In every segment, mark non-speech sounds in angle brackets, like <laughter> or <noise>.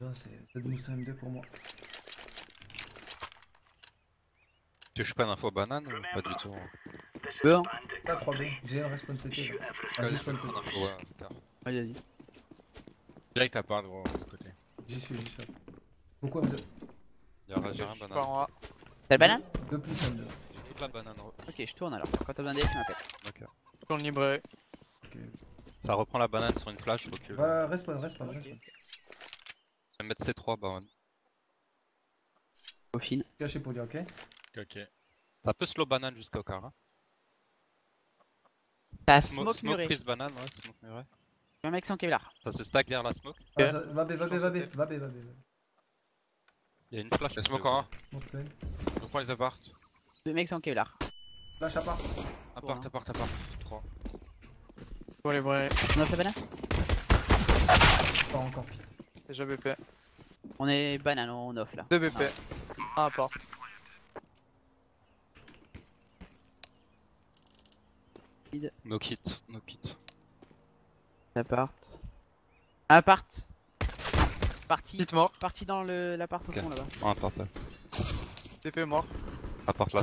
C'est de Moussa M2 pour moi. Tu veux que je prenne info banane ou pas du tout Peu, hein. Ah, 3B, j'ai un respawn CT. Ah, Ouais, j'ai spawn CT. ouais, tard. Allez, vas-y. Direct à part, gros, de côté. J'y suis, j'y suis. Pourquoi M2 Y'a rien suis banane. pas en A. T'as le banane 2 plus M2. J'ai toute la banane. Ok, je tourne alors. Quand t'as besoin d'aide, tu m'appelles. Ok. Dans le librairie. Ok. Ça reprend la banane sur une flash, faut que. Va, respawn, respawn, respawn. Je vais mettre C3 banane. Au fin. Caché pour lui, ok Ok, ok. Ça peut slow banane jusqu'au car. Hein. T'as Smoke, smoke smoke muré. prise banane, ouais, smoke muré. Un mec sans Kevlar. Ça se stack derrière la smoke. Ah, ça- Va B, va B, va B, va B, va B. Y'a une flash. La smoke en A. Je prends les apparts. Deux mecs sans Kevlar. Flash à part. Appart, appart, appart. 3. Pour les librairie. On a fait banane Pas encore pite. Déjà BP. On est banane, on off là. 2 BP, ah. importe. No kit, no kit. Appart. Appart. Parti. mort. Parti dans le l'appart au fond là-bas. Un appart. BP mort. Appart là.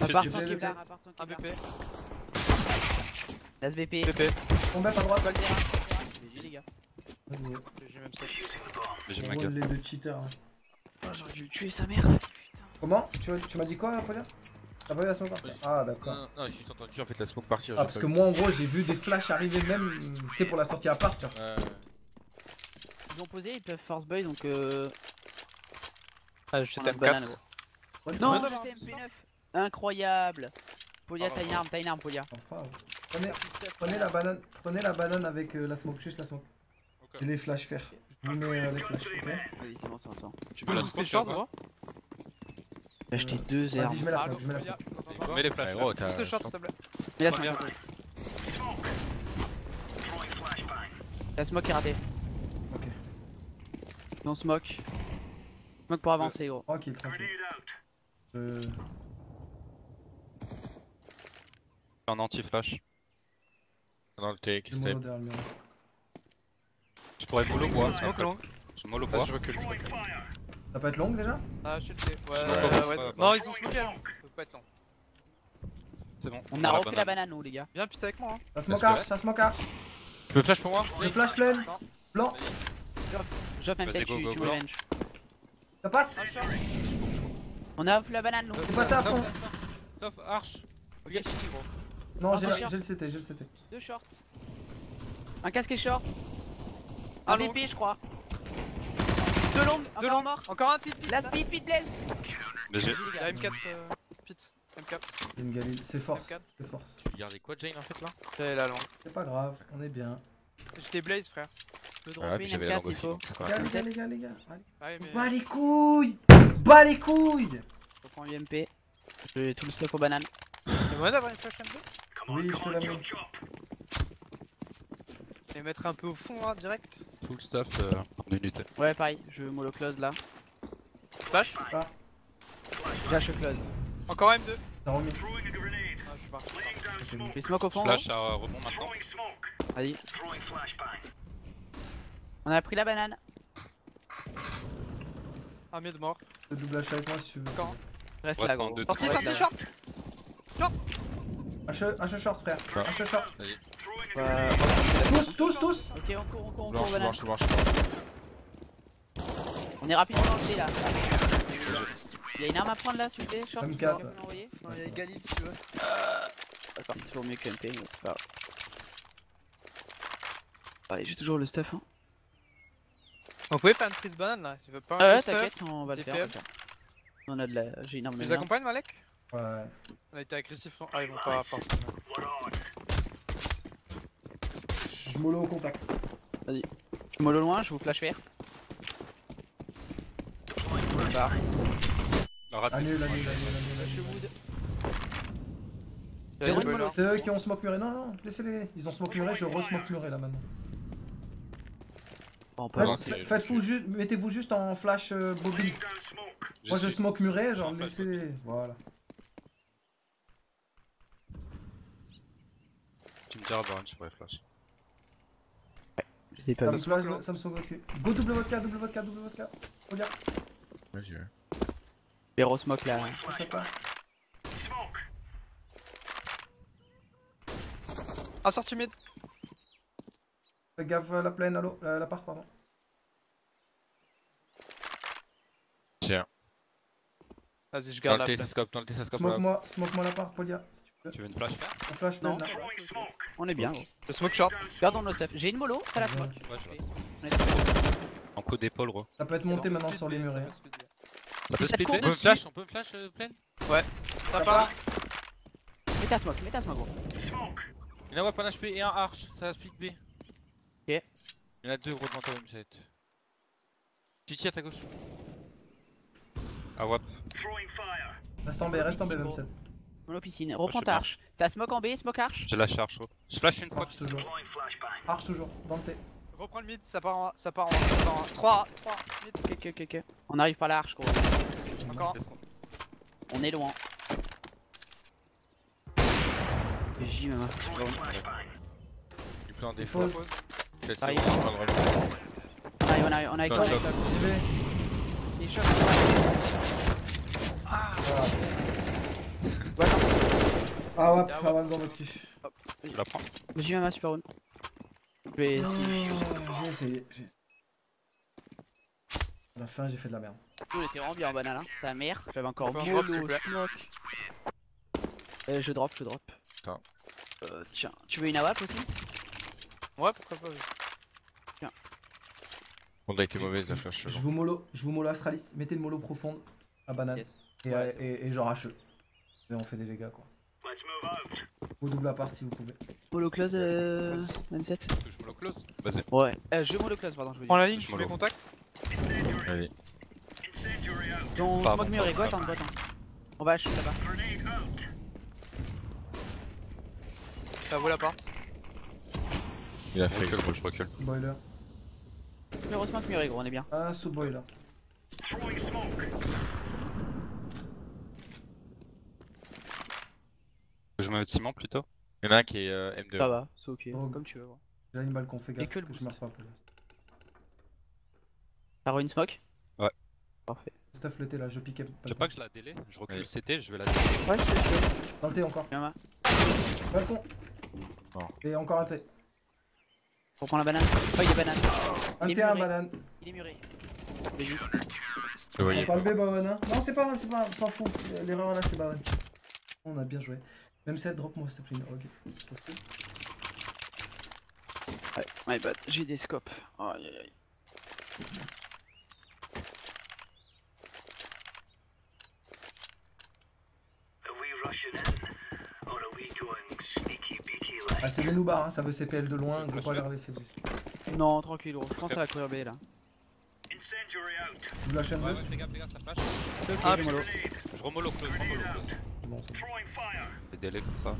Appart sans Un BP. Las BP. On bat à droite. J'ai même 7 j'ai On ma gueule. les deux cheaters. là. Oh, J'aurais dû tuer sa mère. Comment Tu, tu m'as dit quoi, Paulia T'as pas vu la smoke partir Ah, Non, d'accord. non, non, j'ai juste entendu en fait la smoke partir. Ah, parce que vu. moi, en gros, j'ai vu des flashs arriver même, tu sais, pour la sortie à part, tu vois. Ils ont posé, ils peuvent force buy donc euh. Ah, je suis on a TM4. banane, gros. Ouais, Non, ouais, j'étais MP9. Incroyable. Polia, t'as une arme, t'as une arme, Polia. enfin, ouais. Prenez, prenez la banane, prenez la banane avec euh, la smoke, juste la smoke. Ok. Et les flashs faire. Je mets euh, les flashs, ok Vas-y, c'est bon, c'est bon, c'est bon. Tu peux mets la smoke short, là-bas gros J'ai acheté deux Vas-y, armes. je mets la smoke, je mets la smoke. Mets les flashs. Gros, t'as. Boost short, s'il te plaît. Mais la smoke. La smoke est ratée. Ok. Non smoke. Smoke pour avancer, gros. Tranquille, tranquille. Euh, En anti-flash. Dans le take, je step. mono derrière le mur. Je pourrais mollo bois. Smoke long. Je mollo bois. je recule. Ça peut être long déjà Ah, je suis le T. Ouais, ouais, ouais, Non, ils ont smoké long. Ça peut pas être long. C'est bon. On a repris la banane, nous, les gars. Viens, pite avec moi. Hein. Ça smoke arch, ça smoke arch. Tu veux flash pour moi Je flash pleine. Blanc, Drop M7, go, tu, revenge. ça passe. On a repris la banane, nous. C'est passé à fond. Top, arch. Regarde gros. Non, j'ai le CT, j'ai le CT. Deux shorts. Un casque et short. Un long. VP, je crois. Deux longues. Deux longs. mort. Encore un pit, pit. La speed, pit, blaze. Mais j'ai. GG, les La gars. M4, euh, pit. M4. Il y a une Galil, c'est force, M4. c'est force. Tu regardais quoi, Jane en fait là J'ai la longue. C'est pas grave, on est bien. J'étais blaze, frère. Je peux Ouais, dropper puis une j'avais la M4 langue s'il aussi. faut. c'est Les gars, les gars, les gars, les gars. Allez. Ouais, mais. Bas les couilles Bas les couilles Je prends UMP. J'ai tout le stuff aux bananes. Y'a moyen d'avoir une flash M2 Oui, je te la mets. Et mettre un peu au fond, là, direct. Full stuff euh, en unité. Ouais, pareil. Je mollo close là. Flash. Flash close. Encore M2. T'as remis. Ah, je suis parti. Fais smoke au fond. Flash à rebond maintenant. Vas-y. On a pris la banane. Un mid mort. Le double H avec moi si tu veux. Je reste là, gros. Sorti, sorti, là. short. H, H short frère, H short. Ouais. Tous, tous, tous Ok, on court, on court, on court, blanche, blanche, blanche. On est rapidement dans le C là. Il y a une arme à prendre là, s'il vous plaît, short. M4. si vous pouvez me l'envoyer. Il y a Galil si tu veux. C'est toujours mieux que MP, mais c'est pas grave. Allez, j'ai toujours le stuff. Hein. On pouvait faire une prise banane là. Tu veux pas un Ah ouais, peu stuff t'inquiète, on va le faire. on va le faire. On a de la. J'ai une arme Tu les accompagnes, Malek? Ouais. On a été agressifs. hein. Ah, ils vont pas forcément. Je mollo au contact. Je mollo loin, je vous flash vert. Bah. Annule, annule, annule. C'est eux qui ont smoke muré. Non, non, laissez-les. Ils ont smoke muré, je re-smoke muré là maintenant. Faites-vous juste, mettez-vous juste en flash euh, bobine. Moi je suis- smoke muré, genre laissez. Voilà. Tu me diras, Baron, je pourrais flash. Je pas ça me smoke au-dessus. Go double vodka, double vodka, double vodka. Regarde, Ouais, j'ai vu. Hero smoke là. je sais pas. Ah, sorti mid. Fais gaffe à la plaine, allo, la, la part, pardon. Tiens. Vas-y, je Dans garde le la T, plate. ça scope, dans le T, ça scope. là. Smoke-moi, smoke-moi la part, Polia, si tu. Tu veux une flash Un flash Non. On est bien. Le smoke short. Gardons nos stuff. J'ai une mollo, t'as la smoke. En coup d'épaule, gros. Ça peut être monté maintenant sur les murets. Hein. On peut flash, on peut flash euh, pleine Ouais. Ça part. Mets ta smoke, mets ta smoke, gros. Il y en a un HP et un arch, ça split B. Ok. Il y en a deux gros devant toi, M7. Chichi à ta gauche. Ah, wap. Reste en B, reste en B, M7. Molo piscine, reprends ta arche. Ça smoke en B, smoke arche. J'ai lâché arche. Je flash une fois. Toujours. Arche toujours, dans T. Reprends le mid, ça part en. Ça part en. 3, 3, mid. Ok, ok, ok. On arrive par la arche, gros. Encore On est loin. J, même. Il plein des fois. Arrive. Arrive, on arrive, on arrive. Il est choc. Ah ouais, Ah ouais, dans votre cul. Je la prends. J, même, super one. Je vais essayer. J'ai essayé, j'ai essayé. À la fin, j'ai fait de la merde. On était vraiment bien en banane, hein. Sa mère. J'avais encore On un smoke. Euh, je drop, je drop. Attends. Euh, tiens, tu veux une AWP aussi? Ouais, pourquoi pas. Bon, là, il était mauvais, il a flash. Je vous mollo, je vous mollo Astralis. Mettez le mollo profonde à banane. Yes. Et, Ouais, c'est et, et genre HE. Et on fait des dégâts quoi. Vous double à part si vous pouvez. Mollo close, euh, Vas-y. même 7 Je me le close. Vas-y. Ouais. Euh, je mollo close, pardon, je Prends la ligne, Je je me fais l'ouvre. contact. Allez. Ton Pardon, smoke mur est goat, hein, hein. On va acheter là-bas. Ça vaut l'appart. Il a fait. recule, gros, je recule. Boiler. Au smoke mur est gros, on est bien. Ah, sous boiler. Je ciment plutôt. Il y en a un qui est euh, M2. Ça va, c'est ok. Oh. Comme tu veux. J'ai une balle qu'on fait gaffe que le que je boost. meurs pas. T'as re une smoke Ouais. Parfait. Stuff le T là, je piquais. Je sais pas que je la délai. Je recule Ouais. CT, je vais la délai. Ouais, je sais, je sais. Dans le T encore. Viens, va. Balcon. Et encore un T. Reprends la banane. Oh, il est banane. Un Il est T, un muré. banane. Il est muré. Vas-y. Je le On voyais. parle B, Bawan. Hein. Non, c'est pas c'est pas grave, s'en fout. L'erreur là, c'est Bawan. On a bien joué. Même 7, drop-moi s'il te plaît. Ok. Ouais, my bad. J'ai des scopes. Aïe aïe aïe. Ah, c'est les noobars, hein. ça veut CPL de loin. On peut pas les relaisser dessus. Non, tranquille, gros. Je pense ça va courir B là. Vous lâchez un fais gaffe, fais gaffe, ça flash. Ah. Je remollo close, je remollo close. Bon. Des délais comme ça.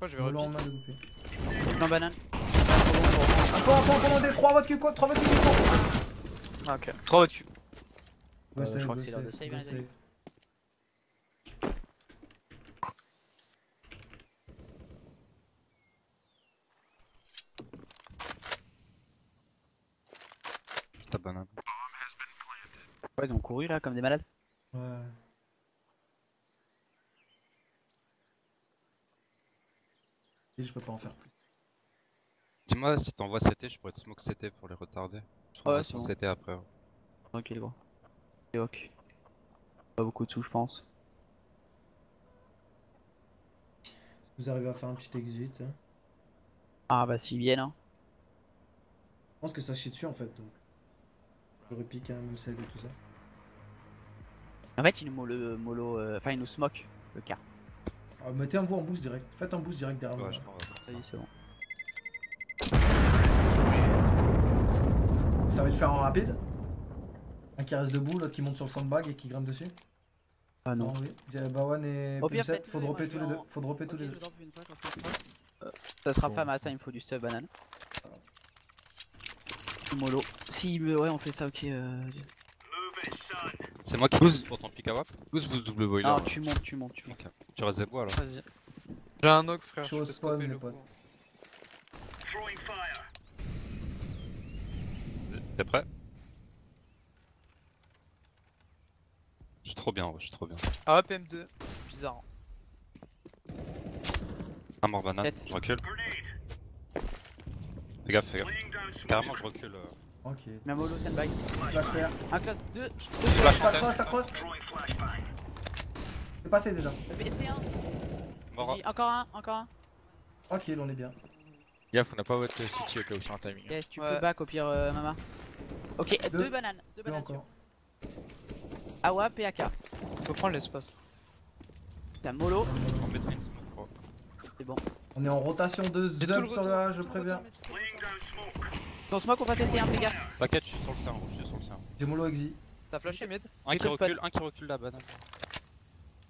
Moi, je vais de goupiller. Non, banane. Un fond, un fond, commandé, 3 votre cul, 3 votre cul, Ah, ok. 3 votre cul. Go Euh, je crois que c'est l'heure de save. Ta banane. Ouais, ils ont couru là comme des malades. Ouais. Je peux pas en faire plus. Dis-moi si t'envoies CT, je pourrais te smoke CT pour les retarder. Je Ouais, c'est bon. CT après. ouais. Tranquille, gros. Et ok. Pas beaucoup de sous, je pense. Vous arrivez à faire un petit exit. hein. Ah bah s'ils viennent, hein. Je pense que ça chie dessus en fait. Donc. J'aurais piqué un même save et tout ça. En fait, ils nous mollo, euh, enfin ils nous smoke le car. Ah, mettez un vous en boost direct. Faites un boost direct derrière Ouais, moi. Vas-y, c'est bon. Ça va le faire en rapide. Un qui reste debout, l'autre qui monte sur le sandbag et qui grimpe dessus. Ah non. oui. Dis- Bawan et Au pire, faut dropper tous les deux. Faut dropper tous les deux. Euh, ça sera pas mal, ça il me faut du stuff banane. Mollo. Si, ouais, on fait ça, ok. Euh... C'est moi qui pousse pour ton pick à wap. Pousse, pousse double boiler. Non, tu montes, tu montes, tu montes. Tu restes des bois alors. Vas-y. J'ai un knock, frère. Je peux spawn, potes. T'es prêt Je suis trop bien, je suis trop bien. Ah, PM2. C'est bizarre. Un mort banane, je recule. Fais gaffe, fais gaffe. Carrément, je recule. euh. Ok. Mais un mollo, stand-by. Flash faire. Un close, deux. Flash Ça en tête. crosse, ça crosse. C'est passé déjà. BC1. Mort. Encore un, encore un. Tranquille, on est bien. Gaffe, on n'a pas votre city au cas où sur un timing. Yes, tu Ouais. peux back au pire, euh, Mama. Ok, Deux. deux, bananes. Deux Deux bananes. encore. Awa, PAK. Faut prendre l'espace. T'as mollo. C'est bon. On est en rotation de le sur le A, je préviens. Retour, mid. Ton smoke, on va tester un, gaffe. T'inquiète, je suis sur le cerf, je suis sur le cerf. J'ai mollo exi. T'as flashé mid Un qui recule, un qui recule la banane.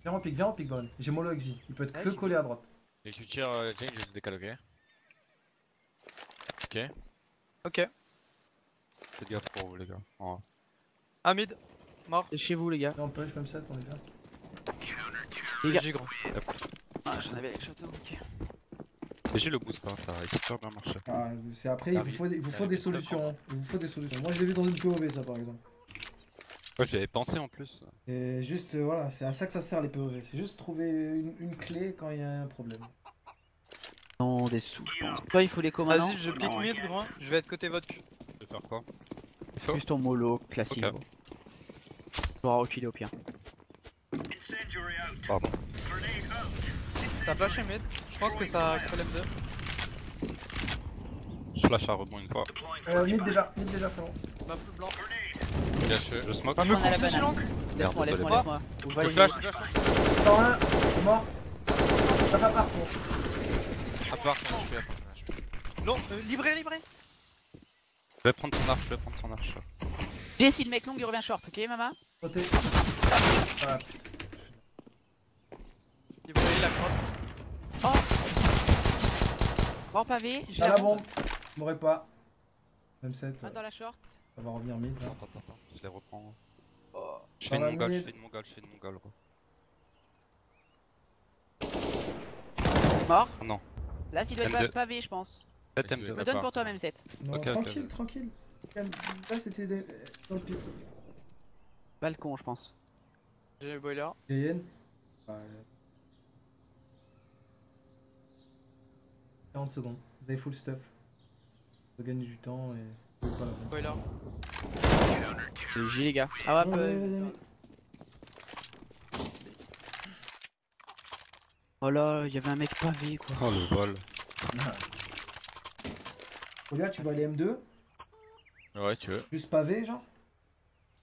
Viens en pique, viens en pique, Baron. J'ai mollo exi. Il peut être Ouais, que collé à droite. Et tu tires euh, Jane, je te décale, ok Ok. Ok. Faites gaffe pour vous, les gars. Oh. Un mid. Mort. C'est chez vous, les gars. Viens en push, même 7, on est bien. Les gars. J'ai grand. Ah, j'en avais avec shotgun, ok. J'ai le boost, hein, ça a super bien marché. Ah, c'est après, il vous faut des, il vous faut des solutions. hein. Il vous faut des solutions. Moi, je l'ai vu dans une POV, ça, par exemple. Ouais, j'avais pensé en plus. C'est juste, euh, voilà, c'est à ça que ça sert les POV. C'est juste trouver une, une clé quand il y a un problème. Non, des sous, je pense. Toi, il faut les commandes. Vas-y, je pique mid, gros. Je vais être côté votre cul. Je vais faire quoi? Juste ton mollo, classique. Ok. gros. Tu auras reculé au pire. Pardon. T'as flashé mid? Je pense que ça, que ça l'aime 2. Je flash à rebond une fois. Euh, mid déjà, mid déjà, frérot. Blanc. Lâche. Je smoke. Ah, me On a dessus, banane. l'oncle. Laisse-moi, laisse-moi, laisse-moi. Je flash, je flash. Dans un, c'est mort. Ça va part ton HP, à part ton HP. Non, euh, livré, livré. Je vais prendre ton arche, je vais prendre ton arche. J'ai essayé le mec long, il revient short, ok, Mama Côté. Voilà. Livré, la crosse. Bon pavé, j'ai Dans la la bombe. m'aurais pas. Même 7, Un dans la short. ça va revenir mid. Là. Attends, attends, attends, je les reprends. Oh. Je fais une mongole, je fais une mongole, je fais une mongole. gros. Mort. Non. Là, s'il doit M2. être pavé, je pense. Faites Vas-y, M2. Je me donne pas. pour toi, même 7. Non, Ok, ok. tranquille, tranquille. Là, c'était des- dans le pit. Balcon, je pense. J'ai le boiler. JN. Ouais. 40 secondes. Vous avez full stuff. Vous gagnez du temps et. prendre. Boiler. C'est J, les gars. Ah, vas-y, vas-y. Oh là, il y avait un mec pavé, quoi. Oh le vol. <laughs> Regarde, tu vas aller M2, Ouais, tu veux. juste pavé, genre?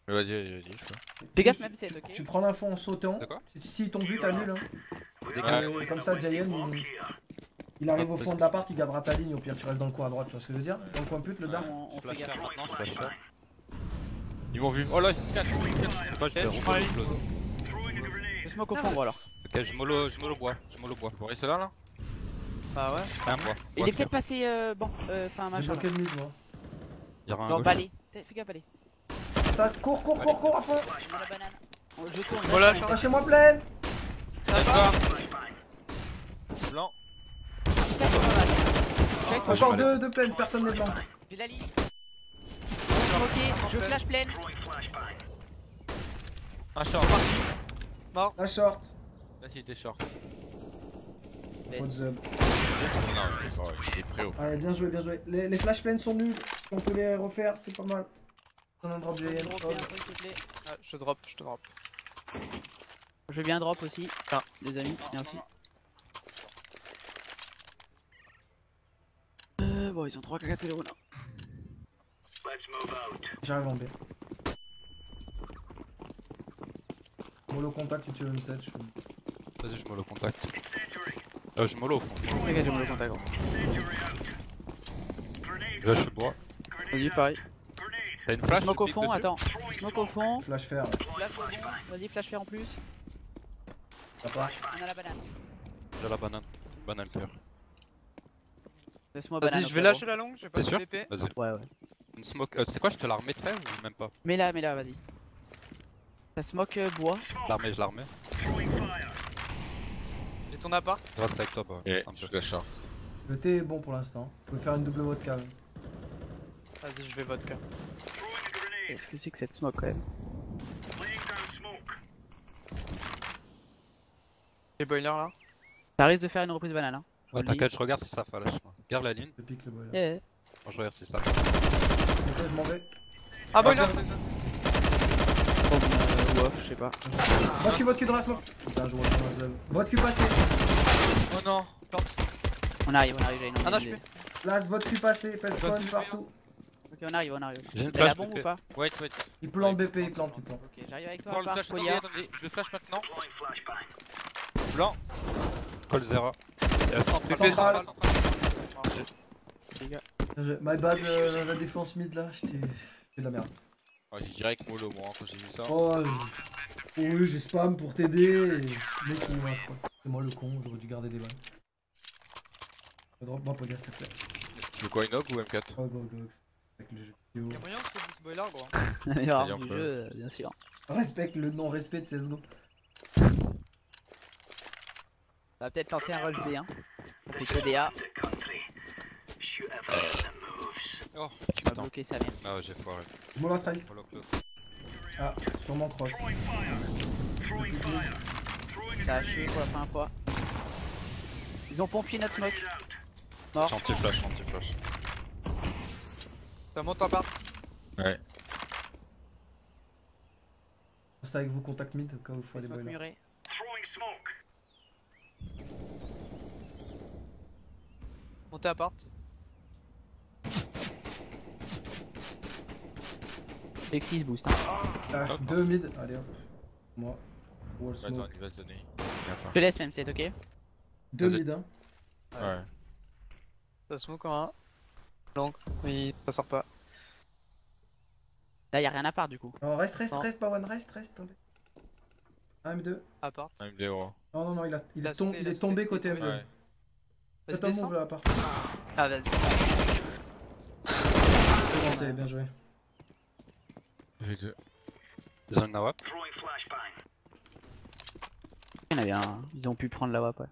Vas-y, vas-y, vas-y, je peux. Fais gaffe, même 7, ok Tu prends l'info en sautant. D'accord. Si t'ont vu, t'annules. Hein. Ouais. Et comme ça, Jayen, il... il arrive au fond de l'appart, il gardera ta ligne. Au pire, tu restes dans le coin à droite, tu vois ce que je veux dire Dans le coin pute, le dard. On, gaffe. faire maintenant, je flash faire. Ils m'ont vu. Oh là, ils sont 4. C'est pas, je fais je prends la ligne. explose. Je smoke au fond, alors. Ok, je mollo, je mollo bois, je mollo bois. Vous voyez cela là Bah ouais. Un bois. Il est peut-être passé, euh, bon, euh, enfin, J'ai machin. bloqué le mid, moi. Il y aura un gauche. balai. Fais fais gaffe, balai. Ça, cours, cours, cours, cours à fond Je mets la banane. Je tourne. Voilà, je tourne. Lâchez-moi pleine Ça va Blanc. Check, check, Encore deux, deux pleines, personne n'est blanc. J'ai la ligne. Ok, je flash pleine. Un short. La short. Là, il était short. Faut de zub. Non, il est prêt au. Allez, bien joué, bien joué. Les, les flash planes sont nuls. On peut les refaire, c'est pas mal. On a un drop un. Ah, Je drop, je te drop. Je veux bien drop aussi. Ah. Les amis, merci. Euh, bon, ils ont 3 caca télé J'arrive en B. Mollo contact si tu veux me set. Je... Vas-y, je mollo contact. Euh, je mollo au fond. Regarde, j'ai mon contact gros. Là, je suis bois. Vas-y, pareil. T'as une flash Smoke je au fond, attends. Smoke au fond. Flash faire. Flash au fond. Vas-y, flash faire en plus. Ça part. On a la banane. J'ai la banane. Banane pure. Laisse-moi. Vas-y, je vais lâcher la longue, j'ai pas T'es de sûr PP. Vas-y. Ouais, ouais. Une smoke. Euh, tu sais quoi, je te la remettrai ou même pas Mets là, mets là, vas-y. Ça smoke euh, bois. Je la remets, je la remets. J'ai ton appart. Je reste avec toi, bah. Et un peu. je. Le thé est bon pour l'instant. Vous pouvez faire une double vodka. même. Vas-y, je vais vodka. Qu'est-ce que c'est que cette smoke quand même Les boilers là Ça risque de faire une reprise banane. Hein. Ouais, t'inquiète, je regarde si ça flash. Garde la ligne, Je pique le. Yeah. je regarde si ça. Je m'en vais. Ah, boiler Attends. Comme, euh, ou off, je sais pas. Votre cul, votre cul dans la smoke. Putain, je vois pas ma zone. Votre cul passé. Oh non Plante. On arrive, on arrive, j'ai une Ah non, je Las, votre cul passé. Partout. Ok, on arrive, on arrive. J'ai une Il la bombe ou pas Wait, wait. Il plante BP, il plante, il plante. Ok, j'arrive avec Je toi, le flash, attendez, je le flash maintenant. Blanc. Call 0. PP Central. My bad, euh, la défense mid là, j'étais. J'ai de la merde. Oh, j'ai direct mollo moi hein, quand j'ai vu ça. Oh, je- oui, j'ai spam pour t'aider. Mais c'est moi. C'est moi le con, j'aurais dû garder des balles. Drop moi pour s'il te plaît. Tu veux quoi, une ou M4 Oh, go, go. Avec le jeu vidéo. Y'a moyen que ce boiler, gros. <laughs> La meilleure du jeu, euh, bien sûr. Respecte le non-respect de CSGO. On va peut-être tenter un rush B, hein. Fait que DA, Oh, va putain. bloquer sa mère. Ah ouais, j'ai foiré. Follow close. Ah, sûrement cross. Ça a pour la première fois. Ils ont pompier notre smoke. Mort. Anti-flash, anti-flash. Ça monte en part. Ouais. Reste avec vous, contact mid, au cas où il faut aller boiler. Montez à part. Lexis boost, hein. Ah, deux mid, allez hop. Moi. Wall Attends, il va se donner. Je te laisse même, c'est ok Deux mid, hein. Ouais. Ça smoke en un. Donc, oui, ça sort pas. Là, y'a rien à part du coup. Non, reste, reste, Non. reste, pas one, reste, reste. attendez. Un M2. À part. Un MD gros. Non, non, non, il, a, il, Il a est, tom- sauté, il il a est tombé sauté, côté il est M2. tombé. Ouais. Move là, à part. Ah, vas-y. C'est bon, t'es bien joué. J'ai que. Ils ont une nawap Il y en avait un. Ils ont pu prendre la WAP, ouais.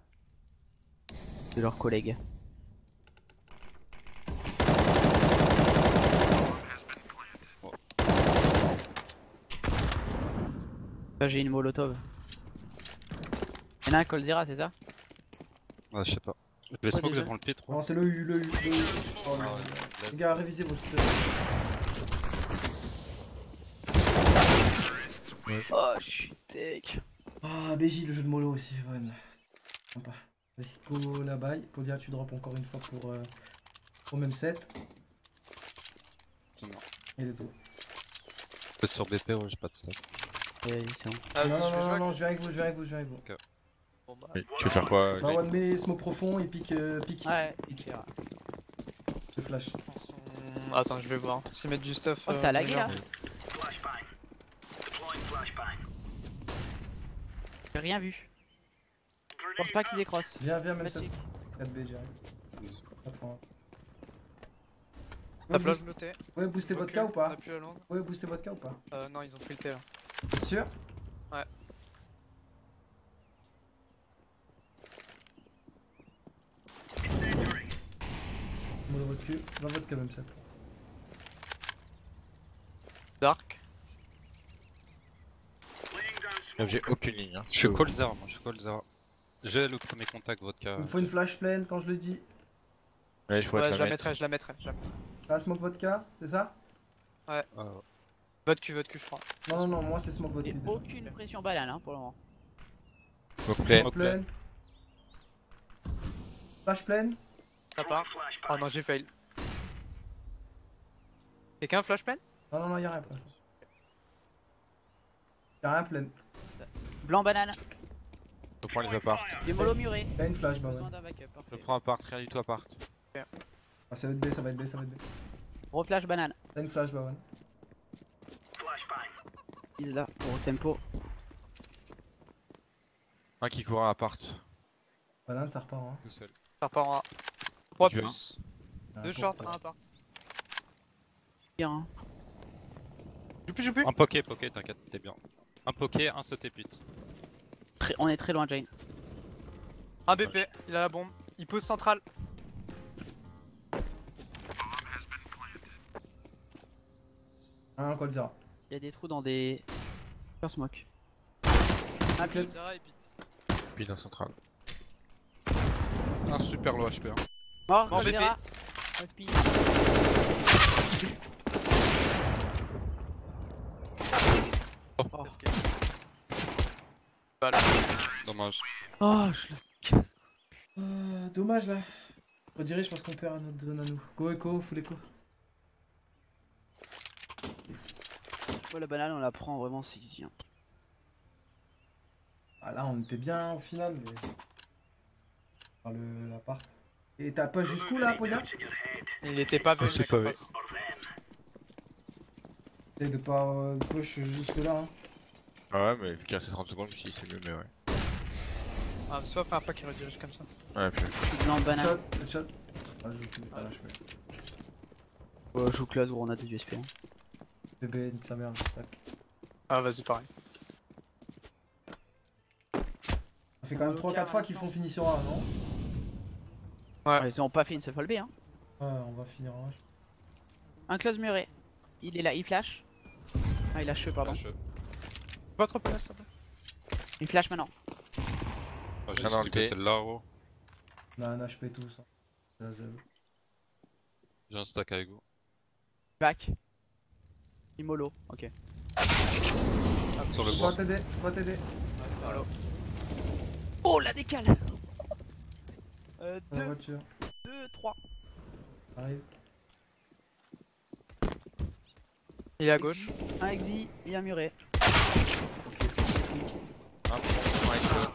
De leurs collègues. Là, j'ai une molotov. Y'en a un Colzera, c'est ça? Ouais, je sais pas. Je vais smoke devant le pit, trop. Non, c'est le U, le U, le U. Oh, ouais, Les gars, révisez vos stuff. Oh, je suis tech. Ah, BJ, le jeu de mollo aussi, ouais. Sympa. Vas-y, go la baille. Podia, tu drops encore une fois pour. Euh, au même set. C'est bon. Et. Je peux sur BP, ouais, j'ai pas de stats. Bon. Ah, non, vas-y, non, je vais non, jouer. non, je viens avec vous, je viens avec vous, je viens avec vous. Bon, bah, Tu veux faire quoi Bah, one met smoke profond, il pique, euh, pique. Ouais, pique. Le flash. Attends, je vais voir. S'ils mettent du stuff. Oh, ça a lagué là rien vu. Je pense pas qu'ils aient cross. Viens, viens, même chic. 4B, j'arrive. Attends. La Ouais, boost-. Ouais, booster votre Ok, cas ou pas. Ouais, booster votre cas ou pas Euh, non, ils ont pris le T là. T'es sûr Ouais. Moi dans votre cul, dans votre cas même set. Dark. J'ai aucune ligne. Hein. Je suis call 0, moi, je suis call 0. J'ai le premier contact, vodka. Il me faut une flash pleine quand je le dis. Ouais, je Ouais, je la la mettre. mettrai, je la mettrai. je la mettrai. Ah, smoke vodka, c'est ça? Ah, Vote cul, vote cul, je crois. Non, non, non, moi c'est smoke vodka. Aucune pression banane hein, pour le moment. Smoke play. Smoke pleine. Flash pleine. Ça part. Oh non, j'ai fail. Quelqu'un flash pen Non, non, non, y'a rien l'instant. Y'a rien pleine. Blanc banane. Je prends les apparts. Des molos murés. Y'a une flash, d'un backup. Je prends appart, rien du tout appart. Ah, ça va être B, ça va être B, ça va être B. Gros flash banane. T'as une flash, ouais. Il est là. Gros tempo. Un qui court à appart. Banane, ça repart. Hein. Tout seul. Ça repart en A. 3 Tu veux plus. Ah, 2 pour- short, 1 appart. Bien. hein. Joue plus, joue plus. Un poké, poké, t'inquiète, t'es bien. Un poké, un sauté pit. Très- on est très loin, Jane. Un BP, il a la bombe. Il pose centrale. Un col zéro. Il y a des trous dans des. Sur smoke. Un. Zara et centrale. Un super low HP. Hein. Mort, Mort, Caldera. Respi. Oh. Balle. Dommage. Oh, je le Euh, dommage là. Redirige parce qu'on perd notre zone à nous. Go echo, full echo. Ouais, la banane, on la prend vraiment si easy. hein. Ah là on était bien au final mais. Par le l'appart. Et t'as pas jusqu'où là Polia Il était pas vu, Je sais pas. Essaye de pas euh, push jusque là. Hein. Ah ouais, mais vu qu'il reste 30 secondes, je me suis dit c'est mieux, mais ouais. Ah, c'est pas la première fois qu'il redirige comme ça. Ouais, puis. Je suis blanc banane. Shot, shot. Ah je joue ah, là je fais. Ouais, je joue classe où on a des USP. hein. Bébé, nique sa mère, je stack. Ah, vas-y, pareil. Ça fait quand même 3-4 fois qu'ils font finir sur A, non? Ouais. Ils ont pas fait une seule fois le B. Hein. Ouais, on va finir en H. Un close muré. Il est là, il flash. Ah, il a cheveux, pardon. Pas trop place, s'il te plaît. Il flash maintenant. Ah, J'ai J'en ai skippé enlevé. celle-là, gros. On a un HP tous. Hein. J'ai un stack avec vous. Back. Imolo, ok. Sur le bois. t'aider, va t'aider. Oh la décale Euh, Dans la 2, voiture. 2, 3. Arrive. Il est à gauche. Un exi et un muré. Un bon, un shot.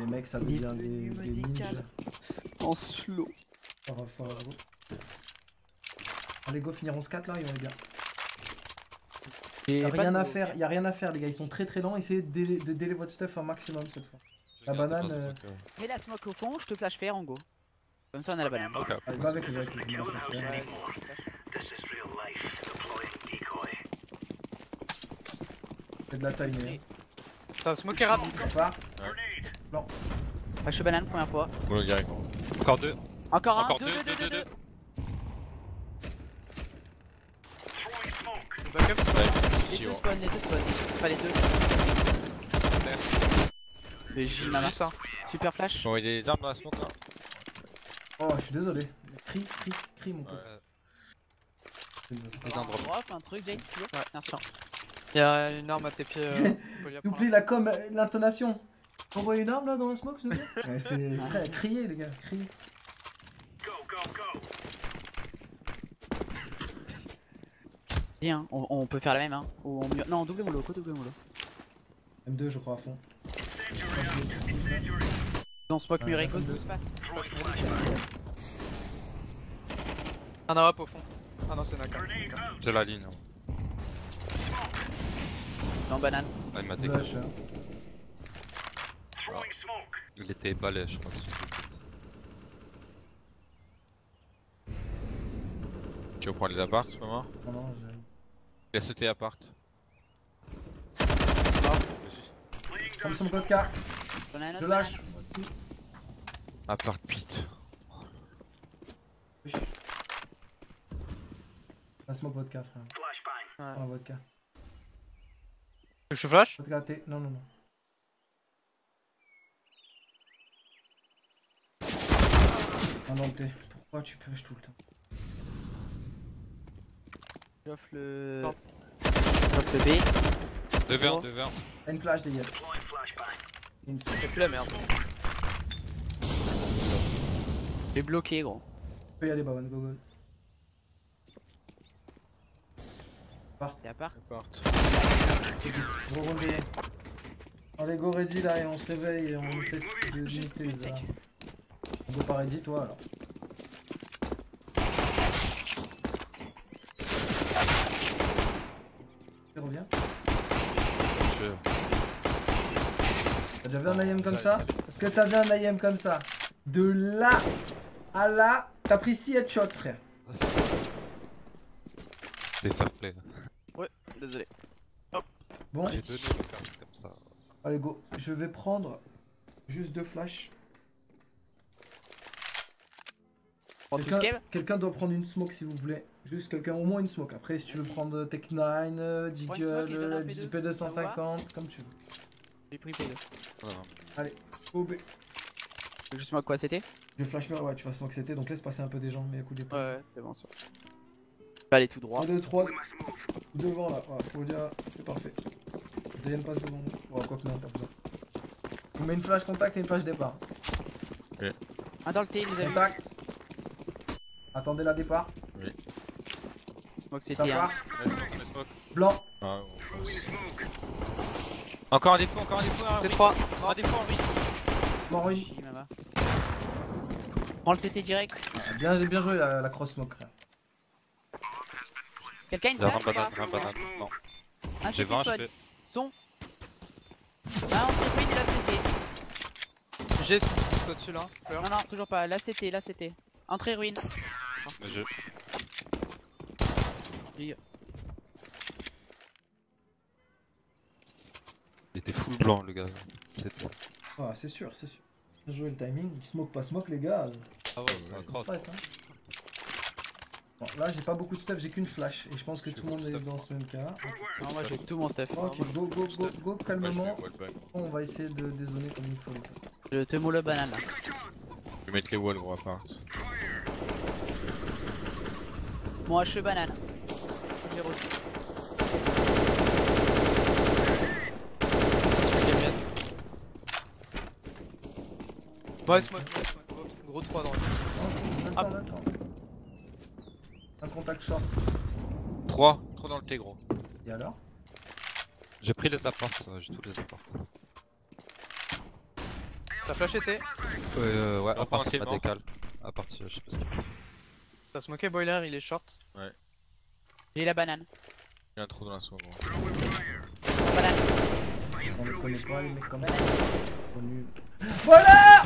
Les mecs, ça devient des, des ninjas. En slow. Fort, fort, go. Allez, go, finir 11-4 là, ils vont bien. Y'a rien à faire, y a rien à faire, les gars. Ils sont très très lents. Essayez de délai, de délai votre stuff un maximum cette fois. La banane, pas euh, euh. Mets la smoke au fond, je te flash faire en go. Comme ça on a la banane. Ok. Allez, va avec les fais de la timée. T'as smoke est rapide. Ça part. Ah, je suis banane première fois. Bon, le gars, Encore deux. Encore un, Encore 2, deux, 2, 2, deux, 2, deux, 2. Backup, c'est pas- Les deux ouais. spawn, les deux spawn. Pas les deux. Le J un. Super flash. Bon, il y a des armes dans la smoke là. Oh, je suis désolé. Crie, crie, crie, mon pote. Les un drop. Drop, un truc, Jane, si tu veux. Ouais. Bien sûr. Y'a une arme à tes pieds. Euh. <laughs> N'oublie la com, l'intonation. Envoie une arme là dans le smoke, s'il te plaît Ouais, C'est frère, criez les gars, criez. Bien, on, on peut faire la même, hein. Ou on mur- Non, double mollo, quoi, double mollo. M2, je crois à fond. Dans smoke Ouais, muré, cause deux. de passe. Un au fond. Ah non, c'est Naka. J'ai la ligne. hein. Dans banane. Ah, il m'a décollé. Il était balai, je crois. Tu veux prendre les apparts, ce moment Non, non, j'ai- Il a sauté appart. Comme sur mon vodka, je lâche. Appart pit. Smoke vodka, frère. Ouais. Prends la vodka. Je flash Vodka, T. Non, non, non. Ah non, T. Pourquoi tu push tout le temps J'offre le. J'offre le B. 2 v 1, Oh. 2 v 1. T'as une flash, des gars. Une Y'a plus la merde. J'ai bloqué, gros. Tu peux y aller, Bawan, go, go. T'es à part Appart. Gros rondé. Allez, go ready là et on se réveille et on fait de l'unité pas ready, toi alors. Tu reviens Je- T'as déjà vu un IM comme ça Est-ce que t'as vu un IM comme ça De là à là, t'as pris 6 headshots, frère. C'est fair play. Désolé. Bon, J'ai donné le comme ça. allez, go. Je vais prendre juste deux flashs. Prends tout Quelqu'un doit prendre une smoke s'il vous plaît. Juste quelqu'un, au moins une smoke. Après, si tu veux prendre Tech 9, euh, un euh, P2, ça vous va P250, comme tu veux. J'ai pris P2. Ouais, Oh, B. Je smoke quoi c'était Je flash meur, ouais, tu vas smoke CT, donc laisse passer un peu des gens, mais coup d'épaule. Ouais, ouais, c'est bon ça. Je vais aller tout droit. 1, 2, 3, devant là, dire, c'est parfait. DN passe devant nous. Ouais, quoi que non, pas besoin. On met une flash contact et une flash départ. Un dans le T, il nous a vu. Attendez la départ. Smoke Ça c'était un. smoke. Blanc. Ah, on pense. Encore un défaut, encore un défaut. un C'est ruine. 3. Un défaut en. Mort mama. Prends le CT direct. Ah, Bien, j'ai bien joué la, la cross smoke. Quelqu'un une Il y a flash un banane, un banane. Non. Un J'ai CT 20 spawn. HP. Son. Ah, on s'est pris de la CT. J'ai 6 au-dessus là. Non, non, toujours pas. Là CT, là CT. Entrée ruine. Je- Il était full blanc le gars. Ah, c'est sûr, c'est sûr. Joué le timing. Smoke pas smoke, les gars. Ah ouais, fight, hein. Bon, là, j'ai pas beaucoup de stuff, j'ai qu'une flash. Et je pense que tout le monde est dans ce même cas. Non, moi j'ai tout mon stuff. Ok, go, go, go, go, calmement. On va essayer de dézoner comme il faut. Je te moule le banane là. Je vais mettre les walls gros à part. Moi je suis banane. Zéro. Ouais, smoke, ouais, smoke. Gros- Gros 3 dans le. Ah. Un contact short. 3, 3 dans le T gros. Et alors? J'ai pris les apports, j'ai tous les apports. T'as flash été Euh, ouais, à de ma décale. À partir, je sais pas ce qu'il T'as smoké boiler, il est short. J'ai la banane. Il y a un trou dans la soie gros. Banane. On les connaît pas, les mecs comme ça. Voilà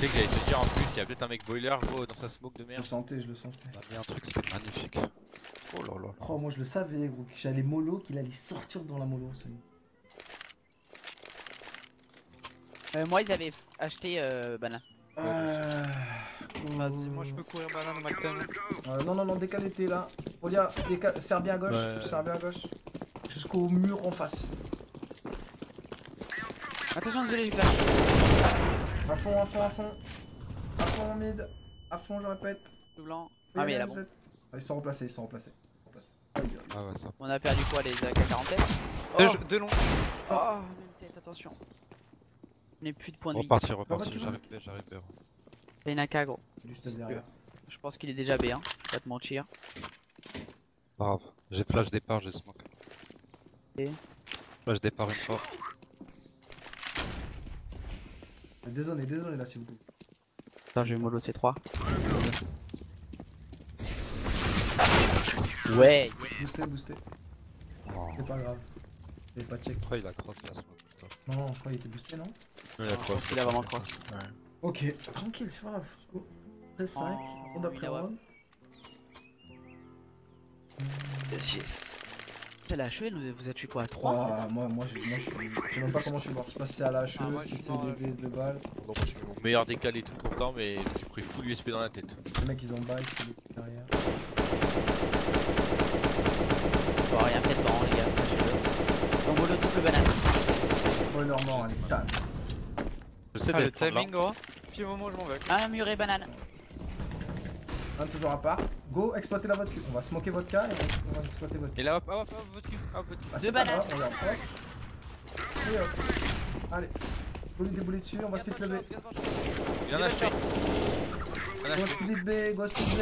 Tu sais que j'allais te dire en plus, il y a peut-être un mec boiler gros dans sa smoke de Je le merde. sentais, je le sentais. On a mis un truc, c'était magnifique. Oh là là. Oh, moi je le savais, gros, que j'allais mollo, qu'il allait sortir dans la mollo, celui. Euh, moi ils avaient acheté euh, banane. Euh... Vas-y, moi je peux courir banane au Macton. Euh, non, non, non, décalé t'es là. Olia, décale, serre bien à gauche, Ouais. serre bien à gauche. Jusqu'au mur en face. Attention désolé j'ai flash. À fond, à fond, à fond. À fond, mid. À fond, je répète. Tout blanc. Ah mais il a bon. Ah, ils sont remplacés, ils sont remplacés. Ah ouais, ça. On a perdu quoi les AK-47 Deux, Oh, deux longs. oh même cette attention. N'ai plus de points de vie. Repartir, va, repartir, vas. j'arrive B, j'arrive B. T'as une AK gros. Juste derrière. Je pense qu'il est déjà B1. Je vais pas te mentir. Pas grave. J'ai flash départ, j'ai smoke. Ok. Flash départ une fois. Désolé, désolé là, s'il vous plaît. Attends je vais mollo C3. Ouais. Boostez, boostez. Oh. C'est pas grave. J'ai pas check. Il a cross la smoke putain. Non, non, je crois qu'il était boosté, non Il a Je vraiment cross. Ok, tranquille, c'est pas grave. Go. 13, 5, Oh, round après il a wap. round. C'est la HE, vous êtes tué quoi à 3 Ah, moi, moi, je, moi, je suis. Je sais même pas comment je suis mort. Je sais pas si c'est à la HE, Ah, moi, je si suis c'est des de balles. Bon, moi je mets mon meilleur décalé tout pourtant, mais j'ai pris full USP dans la tête. Les mecs, ils ont bail, c'est derrière. Bon, rien fait devant les gars. On mollo double banane. Allez, tac. Je sais Ah, le timing gros. Puis au moment où je m'en vais. Un mur et banane. Un toujours à part. Go, exploitez la votre cul. On va smoker votre cas et on va- exploiter votre cul. Et là, hop, hop, hop, votre cul, hop, votre cul. Ah, Deux c'est pas bananes. grave, regarde, hop. Et hop. Allez. Déboulé dessus, on va split le B. Il en a acheté. Il en a Go split B, go split B.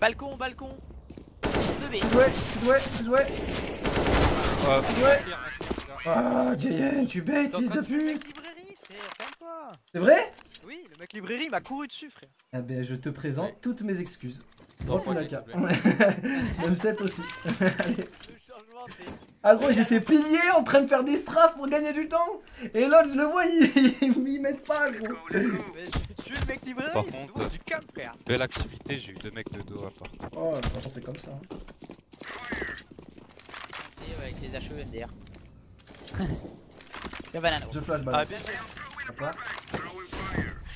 Balcon, balcon. 2B. Tu jouais, tu jouais, tu jouais. Ouais. Tu jouais. Ah, JN, tu bêtes, fils de pute. librairie, frère, calme-toi. C'est vrai? Oui, le mec librairie m'a couru dessus, frère. Eh ben, je te présente Ouais. toutes mes excuses. Drop s'il vous <laughs> Même 7 aussi. <laughs> Allez. Ah gros j'étais pilier en train de faire des strafs pour gagner du temps Et l'autre je le vois il, il m'aide pas gros tué le mec librairie. Par c'est contre, du calme, frère. Belle activité, j'ai eu deux mecs de dos à part. Oh de toute façon c'est comme ça hein. Et ouais, avec les. <laughs> La banane. gros. Je flash Ah, balle bien joué. Pas.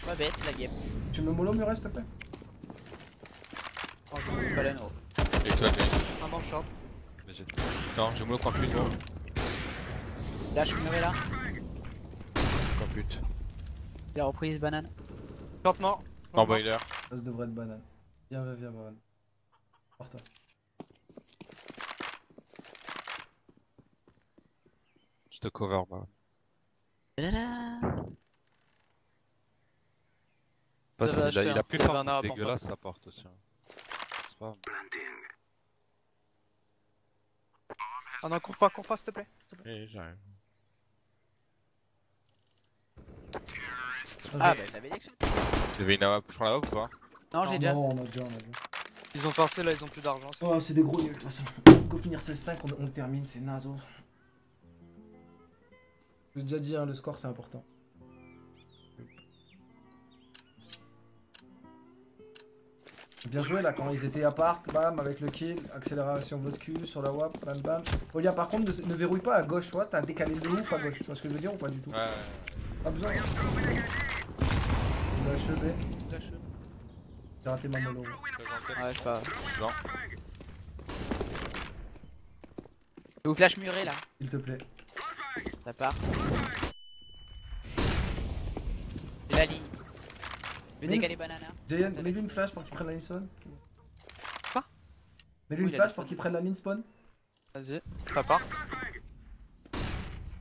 Pas bête la game. Tu me mollo muret s'il te plaît Oh, je Fallen oh. Et toi, mec Un dans le short. Mais j'ai- Non, je me camp plus, je suis muré là. Camp plus. Il a reprise banane. Short mort. En boiler. Ça se devrait être banane. Viens, viens, viens, banane. Pars-toi. Je te cover, bah. Tadada. Pas Ça si, va il, a, il a plus il avait en dégueulasse sa porte aussi. hein. C'est pas. Ah non, cours pas, cours pas s'il te plaît. s'il te plaît. Eh, j'arrive. Ah bah je l'avais dit que je- je prends la AWP ou pas? Non, j'ai déjà. Non, on a déjà, on a déjà. Ils ont passé là, ils ont plus d'argent. c'est Oh, c'est des gros nuls de toute façon. Go finir 16-5, on, on le termine, c'est nazo. J'ai déjà dit, hein, le score c'est important. Bien joué là quand ils étaient à part, bam, avec le kill, accélération votre cul sur la WAP, bam bam. Olia par contre ne, ne verrouille pas à gauche, tu vois, t'as décalé de ouf à gauche, tu vois ce que je veux dire ou pas du tout? Ouais, ouais. Pas besoin. Il a achevé, j'ai raté ma mono. ouais. Ouais, pas. Non. Je vous flash muré là. S'il te plaît. Ça part. C'est la ligne. Jayan, mets-lui une flash pour qu'il prenne la ligne spawn. Quoi Mets-lui une flash pour qu'il prenne la ligne spawn. Vas-y, ça part.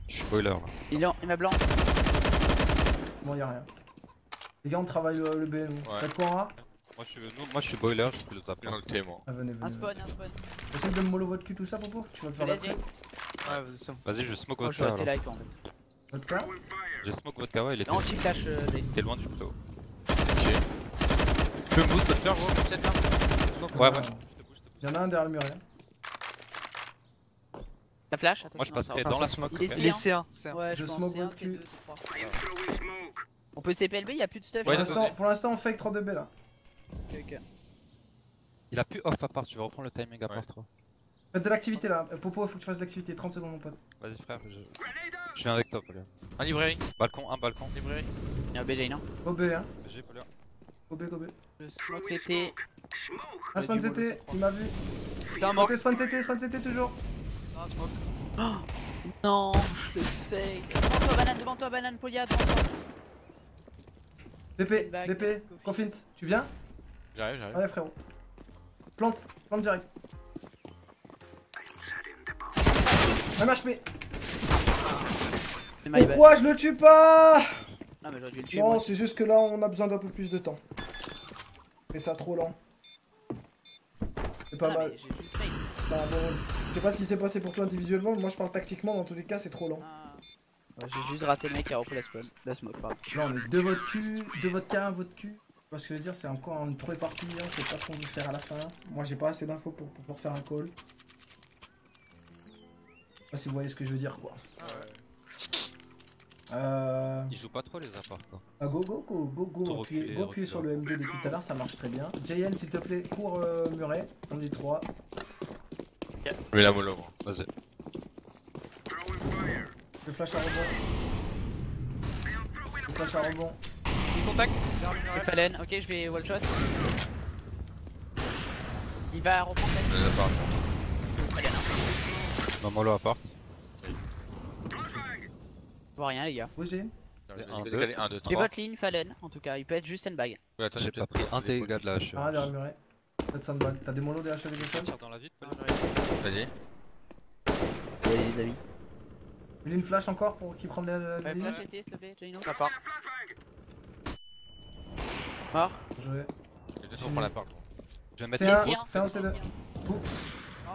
Je suis boiler là. Il, en- il m'a blanc. Bon, y'a rien. Les gars, on travaille le, le B, nous. Ouais. Faites quoi, hein Moi je suis, nous, moi, je suis boiler, je peux le taper. Dans le T, moi. Ah, venez, venez. Un spawn, un spawn. Essaye de me mollo votre cul tout ça, Popo Tu vas le Je faire Jay. Ouais, vas-y. Vas-y, je smoke votre vodka. Je vais rester Je smoke ouais, il était. Anti-flash, T'es euh, loin du plateau. Okay. Tu me boost vodka, gros oh, Peut-être hein. là Ouais, ouais. Y'en a un derrière le mur, là. La flash Moi, je passerai dans la smoke. Il est C1. Ouais, je smoke votre cul. On peut CPLB, y'a plus de stuff. Hein. Pour l'instant, on fake 3DB là. Ok, ok. Il a plus off à part, tu vas reprendre le timing à part 3 de l'activité là. Euh, Popo, faut que tu fasses de l'activité. 30 secondes, mon pote. Vas-y frère, je... je viens avec toi, Polia. Un librairie. Balcon, un balcon. Librairie. Y'a un BJ, non Go B, hein. J'ai Polia. Go B, go B. Le smoke c'était. Un spawn CT, il m'a vu. T'es mort. Spawn CT, spawn CT toujours. Non, smoke. Non, je te fake. Devant toi, banane, devant toi, banane, Polia, devant toi. BP, BP. Confins. Tu viens J'arrive, j'arrive. Ouais, frérot. Plante, plante direct. Un HP. C'est my bad. Pourquoi je le tue pas? Non, mais j'aurais dû le tuer. Non, c'est juste que là, on a besoin d'un peu plus de temps. Et ça trop lent. C'est pas Ah, mal. mais j'ai juste fake. Bah, bon, je sais pas ce qui s'est passé pour toi individuellement, mais moi je parle tactiquement, dans tous les cas, c'est trop lent. Ah. Ouais, j'ai juste raté le mec qui a repris la spawn. La smoke, pardon. Là, on est de votre cul, de votre cas, votre cul. Tu vois ce que je veux dire, c'est encore une trop éparpillée, on sait pas ce qu'on veut faire à la fin. Moi, j'ai pas assez d'infos pour faire un call. Je sais pas si vous voyez ce que je veux dire, quoi. Euh... Il joue pas trop les apparts. hein. Ah, go, go, go, go, go, reculé, go appuyer sur le M2 depuis tout à l'heure, ça marche très bien. JN, s'il te plaît, cours euh, muret, on dit 3. Je mets la mollo, moi. Vas-y. Le flash à rebond. Le flash à rebond. Il contact. le. Fallen, ok, je vais wall shot. Il va reprendre la Je. Non, mollo appart. Je vois rien, les gars. Oui, JN Un, Un, deux. 2, 1, 2, J'ai 3. votre ligne, Fallen, en tout cas. Il peut être juste sandbag. Ouais, attends, J'ai pas pris un dégât de la hache. Ah, derrière le muret. Faites sandbag. T'as des Tire dans la vite, Polia. Vas-y. Allez, les amis. Mets une flash encore pour qu'il prenne la, la Ouais, flash été, s'il te plaît, Janino. Part. Mort. Joué. Deux sont pour l'appart, gros. Je vais mettre C'est un- hein. c'est un Ici, OCD. hein.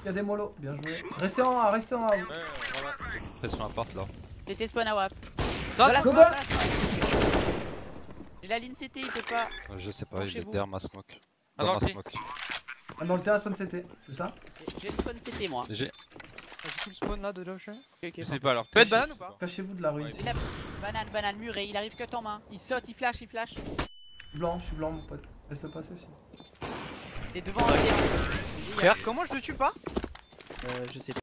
Il y a des molos, bien joué. Restez en A, restez en A. Ouais, voilà. Pression appart là. J'étais spawn à WAP. Voilà, la Go. J'ai la ligne CT, il peut pas. Je sais pas, il est derrière ma smoke. Ah, Dans le smoke. Ah, Dans le terrain spawn CT, c'est ça J'ai le spawn CT, moi. J'ai J'ai tout le spawn là de je sais pas alors. Peut être banane ou pas Cachez-vous de la a banane, banane, muré, il arrive que en main. Il saute, il flash, il flash. Blanc, je suis blanc, mon pote. Laisse-le passer aussi. Il est devant. ok. Frère, comment je le tue pas? Euh, je sais pas.